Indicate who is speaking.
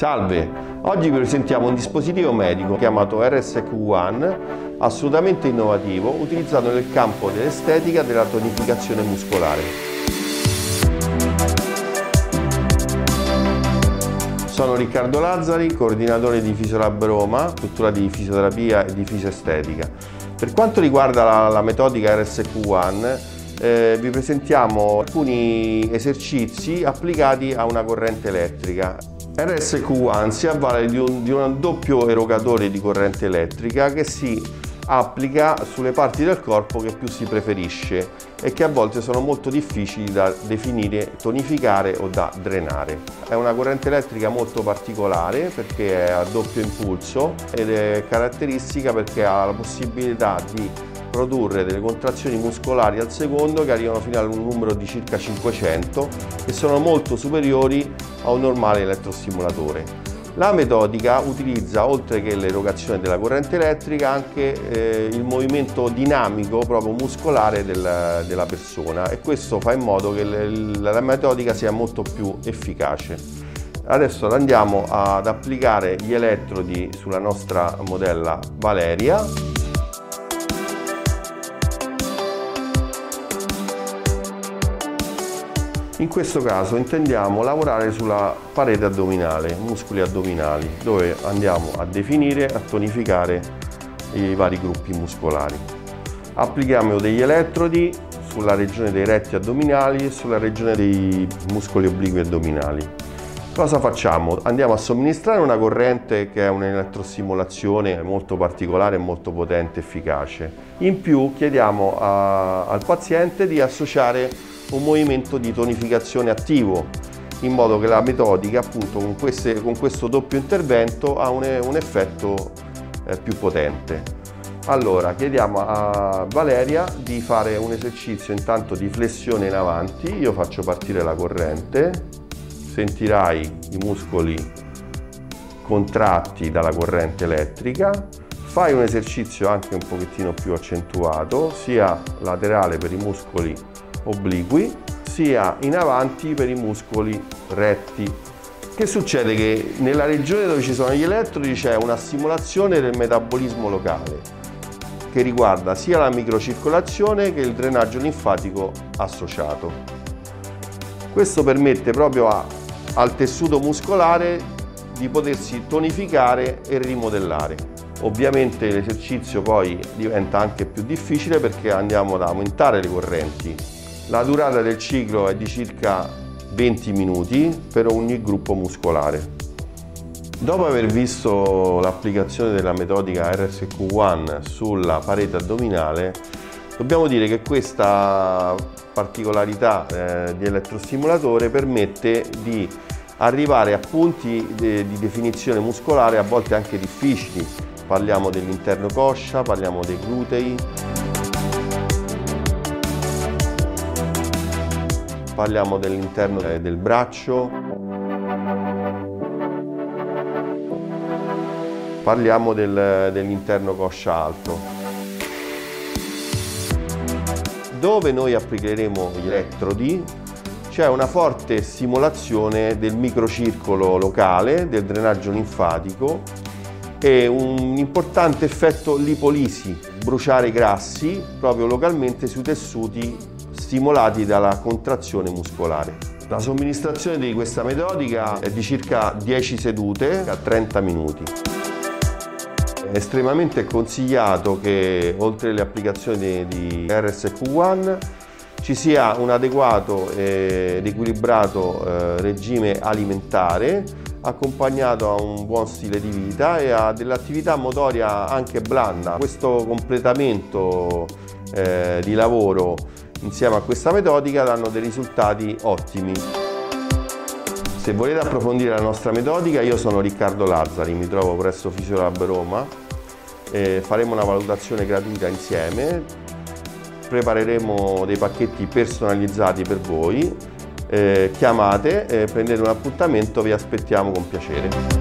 Speaker 1: Salve, oggi vi presentiamo un dispositivo medico chiamato RSQ One, assolutamente innovativo, utilizzato nel campo dell'estetica della tonificazione muscolare. Sono Riccardo Lazzari, coordinatore di Fisiolab Roma, struttura di fisioterapia e di fisioestetica. Per quanto riguarda la, la metodica RSQ One, eh, vi presentiamo alcuni esercizi applicati a una corrente elettrica. RSQ1 si avvale di un, di un doppio erogatore di corrente elettrica che si applica sulle parti del corpo che più si preferisce e che a volte sono molto difficili da definire, tonificare o da drenare. È una corrente elettrica molto particolare perché è a doppio impulso ed è caratteristica perché ha la possibilità di produrre delle contrazioni muscolari al secondo che arrivano fino a un numero di circa 500 e sono molto superiori a un normale elettrostimolatore. La metodica utilizza, oltre che l'erogazione della corrente elettrica, anche eh, il movimento dinamico proprio muscolare del, della persona e questo fa in modo che la metodica sia molto più efficace. Adesso andiamo ad applicare gli elettrodi sulla nostra modella Valeria. In questo caso intendiamo lavorare sulla parete addominale, muscoli addominali, dove andiamo a definire a tonificare i vari gruppi muscolari. Applichiamo degli elettrodi sulla regione dei retti addominali e sulla regione dei muscoli obliqui addominali. Cosa facciamo? Andiamo a somministrare una corrente che è un'elettrostimolazione molto particolare, molto potente, efficace. In più chiediamo a, al paziente di associare un movimento di tonificazione attivo in modo che la metodica appunto con, queste, con questo doppio intervento ha un, un effetto eh, più potente. Allora chiediamo a Valeria di fare un esercizio intanto di flessione in avanti, io faccio partire la corrente, sentirai i muscoli contratti dalla corrente elettrica, fai un esercizio anche un pochettino più accentuato, sia laterale per i muscoli obliqui sia in avanti per i muscoli retti. Che succede? Che nella regione dove ci sono gli elettrodi c'è una stimolazione del metabolismo locale che riguarda sia la microcircolazione che il drenaggio linfatico associato. Questo permette proprio a, al tessuto muscolare di potersi tonificare e rimodellare. Ovviamente l'esercizio poi diventa anche più difficile perché andiamo ad aumentare le correnti la durata del ciclo è di circa 20 minuti per ogni gruppo muscolare. Dopo aver visto l'applicazione della metodica RSQ1 sulla parete addominale, dobbiamo dire che questa particolarità eh, di elettrostimolatore permette di arrivare a punti de di definizione muscolare a volte anche difficili. Parliamo dell'interno coscia, parliamo dei glutei, parliamo dell'interno del braccio, parliamo del, dell'interno coscia alto. Dove noi applicheremo gli elettrodi c'è una forte stimolazione del microcircolo locale, del drenaggio linfatico e un importante effetto lipolisi, bruciare grassi proprio localmente sui tessuti stimolati dalla contrazione muscolare. La somministrazione di questa metodica è di circa 10 sedute a 30 minuti. È estremamente consigliato che oltre alle applicazioni di RSQ1 ci sia un adeguato ed equilibrato eh, regime alimentare accompagnato a un buon stile di vita e a dell'attività motoria anche blanda. Questo completamento eh, di lavoro insieme a questa metodica danno dei risultati ottimi. Se volete approfondire la nostra metodica io sono Riccardo Lazzari, mi trovo presso Fisiolab Roma, e faremo una valutazione gratuita insieme, prepareremo dei pacchetti personalizzati per voi, eh, chiamate, eh, prendete un appuntamento, vi aspettiamo con piacere.